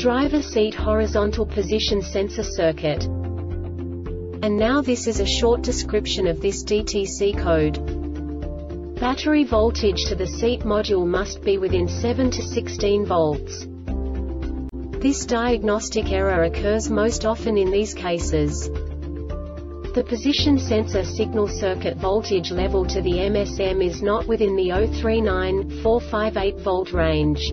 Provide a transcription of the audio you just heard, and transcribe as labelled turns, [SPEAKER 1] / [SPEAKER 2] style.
[SPEAKER 1] driver seat horizontal position sensor circuit. And now this is a short description of this DTC code. Battery voltage to the seat module must be within 7 to 16 volts. This diagnostic error occurs most often in these cases. The position sensor signal circuit voltage level to the MSM is not within the 039-458 volt range.